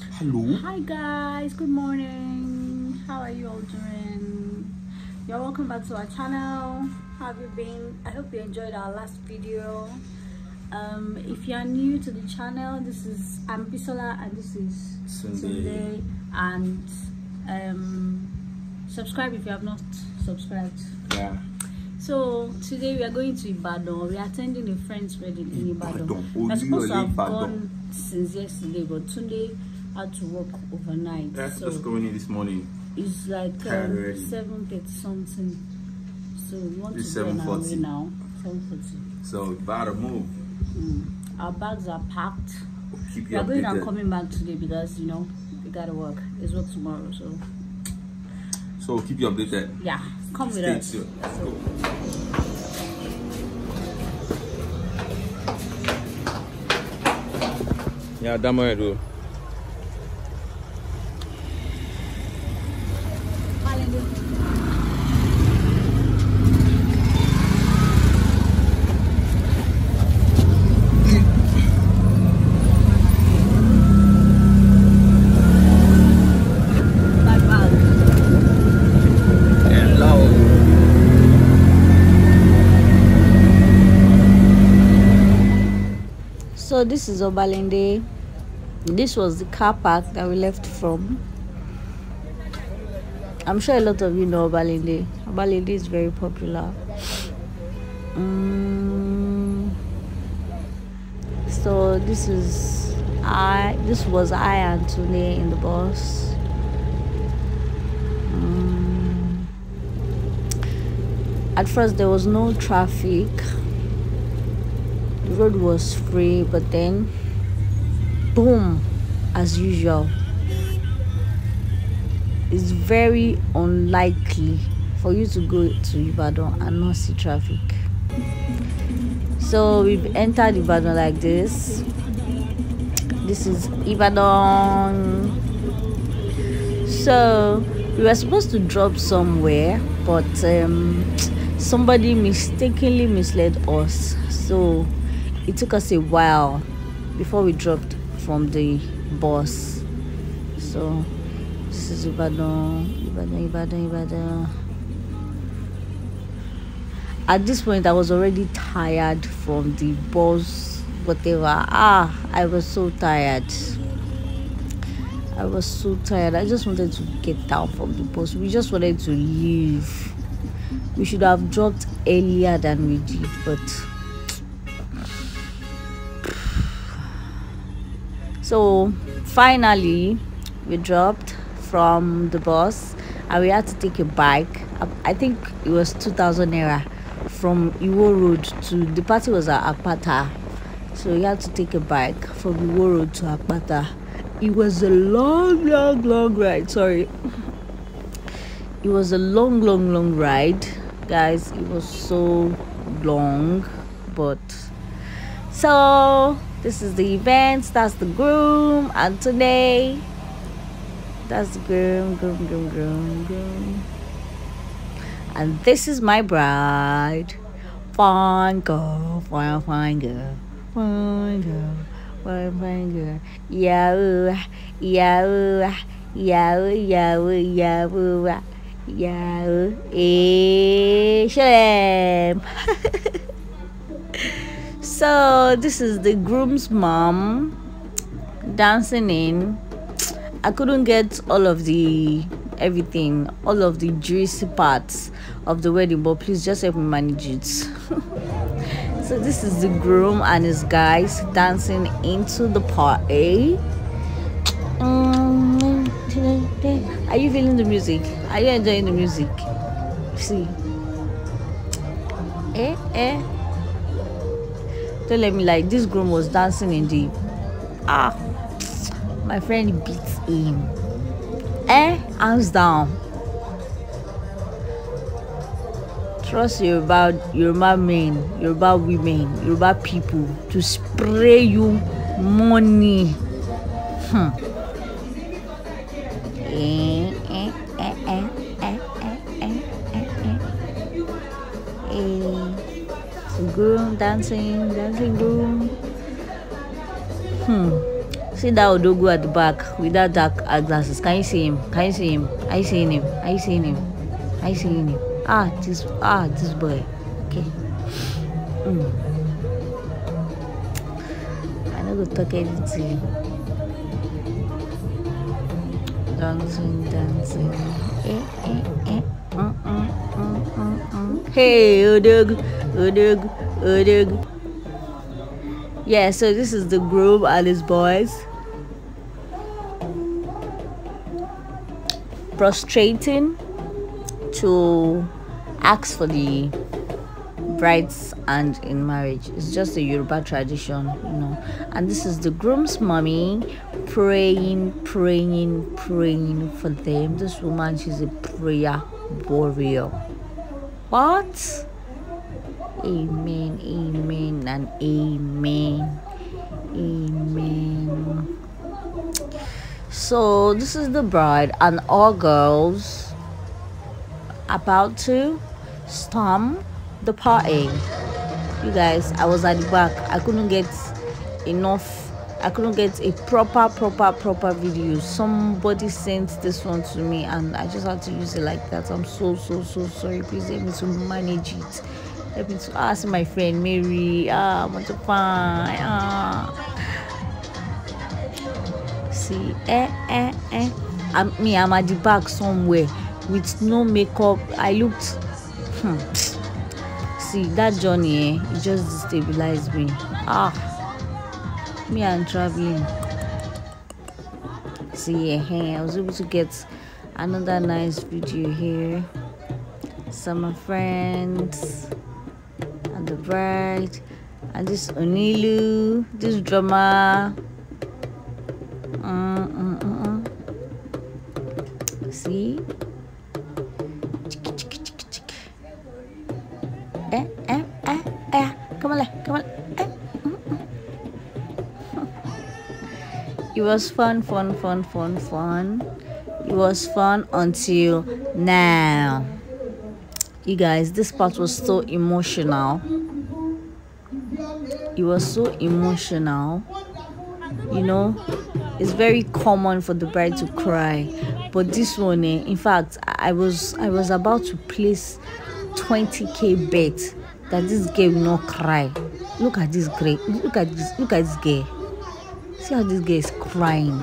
Hello. Hi guys, good morning. How are you all doing? You're welcome back to our channel. How have you been? I hope you enjoyed our last video. Um, if you are new to the channel, this is Ambisola and this is Tunde. And um, subscribe if you have not subscribed. Yeah. So today we are going to Ibadan. We are attending a friend's wedding in Ibadan. Ibadan. We're supposed to have Ibadan. gone since yesterday, but Tunde had to work overnight. Yeah, so just going in this morning. it's like um, seven thirty something. So we want It's to go 7:40. now. Seven forty. So better move. Mm. Our bags are packed. We'll Keep We you are going and coming back today because you know we gotta work. It's work tomorrow, so So keep you updated. yeah, come with Stay us. tuned. Let's go. Yeah, damn right, though. So this is Obalende. This was the car park that we left from. I'm sure a lot of you know Obalende. Obalende is very popular. Mm, so this is I. This was I and Tunde the bus. Mm, at first there was no traffic the road was free but then boom as usual it's very unlikely for you to go to ibadan and not see traffic. So we've entered ibadan like this. This is ibadan. So we were supposed to drop somewhere but um, somebody mistakenly misled us. So it took us a while before we dropped from the bus. So this is ibadan ibadan ibadan ibadan at this point i was already tired from the bus whatever ah i was so tired I was so tired. I just wanted to get down from the bus. We just wanted to leave. We should have dropped earlier than we did, but so finally we dropped from the bus and we had to take a bike. I- I think it was 2000 naira from Iwo Road to the party was at Apata. So we had to take a bike from Iwo Road to Apata. It was a long, long, long ride. Sorry. It was a long, long, long ride. Guys, it was so long. But so this is the event. That's the groom. And today that's groom, groom, groom, groom, groom. And this is my bride. Fine girl, fine, fine girl, fine girl, fine, fine girl. Yahoo, yahoo, yahoo, yahoo, yahoo. Eh, show them. so this is the groom's mom dancing in. I couldn't get all of the everything, all of the juicy parts of the wedding, but please just help me manage it. so this is the groom and his guys dancing into the party. Mm, Are you feeling the music? Are you enjoying the music? See. Eh, eh. Don't let me like this groom was dancing in the ah my friend beat him. Eh, hands down. Trust Yoruba, Yoruba men, Yoruba women, Yoruba people to spray you money. Hmm. Eh, eh, eh, eh, eh, eh, eh, eh, eh. Eh. Groom dancing, dancing groom. Hmm. See that Odogu at the back with that dark glasses. Can you see him? Can you see him? You seeing him? You seeing him? You seeing him? Ah, this ah this boy. Okay. Mm. I know talk anything. Dancing, dancing. Eh, eh, eh. Mm, mm, mm, mm, mm. Hey, Odog, Odog, Odog. Yeah, so this is the groom and his boys. Prostrating to ask for the bride's hand in marriage. It's just a Yoruba tradition, you know. And this is the groom's mommy praying, praying, praying for them. This woman, she's a prayer warrior. What? Amen, amen, and amen. Amen. So, this is the bride, and all girls about to storm the party. You guys, I was at the back. I couldn't get enough. I couldn't get a proper, proper, proper video. Somebody sent this one to me, and I just had to use it like that. I'm so, so, so sorry. Please help me to manage it. Help me to ask my friend Mary. Ah, I want to find. Ah. See, eh, eh, eh. I'm, me, I'm at the back somewhere with no makeup. I looked. Hmm. See that journey, eh, it just destabilized me. Ah, me i'm traveling. See, eh, I was able to get another nice video here. Some friends and the bride and this Onilu, this drama. It was fun, fun, fun, fun, fun. It was fun until now. You guys, this part was so emotional. It was so emotional. You know, it's very common for the bride to cry, but this one, eh, in fact, I was I was about to place 20k bet that this girl will not cry. Look at this girl. Look at this. Look at this girl. See how this girl is crying.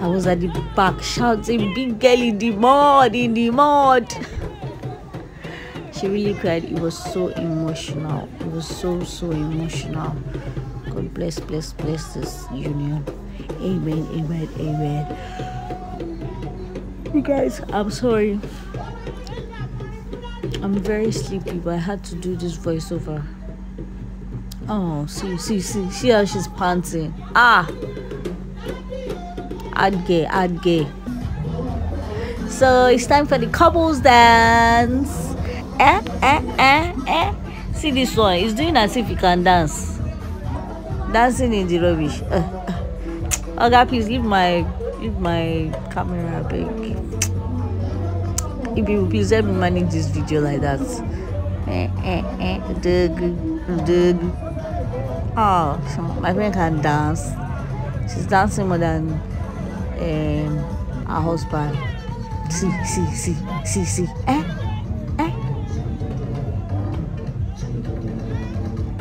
I was at the back shouting, "Big girl in the mud, in the mud." She really cried. It was so emotional. It was so so emotional. God bless, bless, bless this union. Amen, amen, amen. You guys, I'm sorry. I'm very sleepy, but I had to do this voiceover. Oh, see, see, see, see how she's panting. Ah, add gay, add gay. So it's time for the couples dance. Eh, eh, eh, eh. See this one. He's doing as if he can dance. Dancing in the rubbish. Uh, uh. Okay, please leave my leave my camera, big if you please help me manage this video like that eh, eh, eh, dig, dig. Oh so my friend can dance. She's dancing more than um, her husband. See see see see see. Eh eh.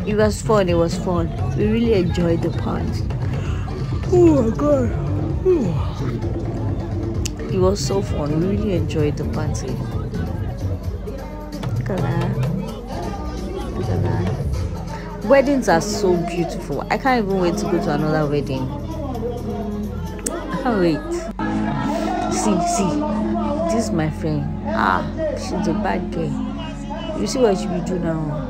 It was fun it was fun. We really enjoyed the party. Oh my god. It was so fun. We really enjoyed the party. Look at that. Weddings are so beautiful. I can't even wait to go to another wedding. I can't wait. See, see. This is my friend. Ah, she's a bad girl. You see what she will do now?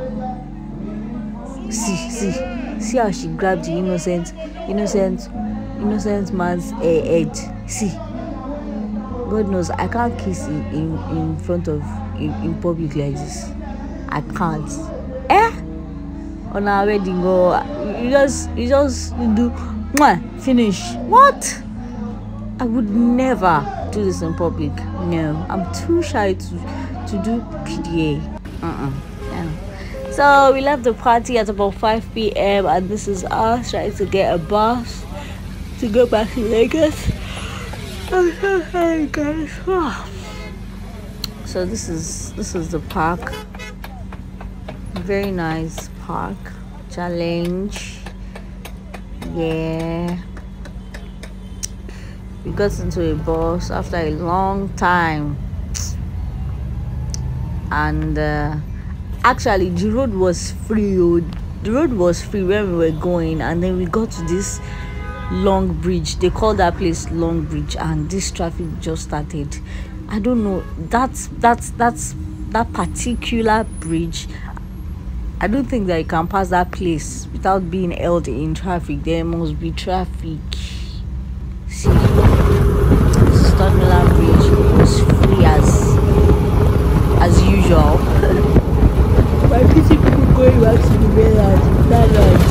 See, see. See how she grabbed the innocent, innocent, innocent man's uh, head. See. God knows I can't kiss in, in, in front of in, in public like this. I can't. On our wedding go you just you just do finish. What? I would never do this in public. No. I'm too shy to to do PDA. Uh-uh. So we left the party at about 5 p.m. and this is us trying to get a bus to go back to Lagos. So this is this is the park. Very nice park. Challenge. Yeah. We got into a bus after a long time, and uh, actually the road was free. oh. The road was free when we were going, and then we got to this long bridge they call that place long bridge and this traffic just started i don't know that's that's that's that particular bridge i don't think that you can pass that place without being held in traffic. There must be traffic. See Stonewall bridge was free as as usual. But people going back to the mainland